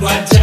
what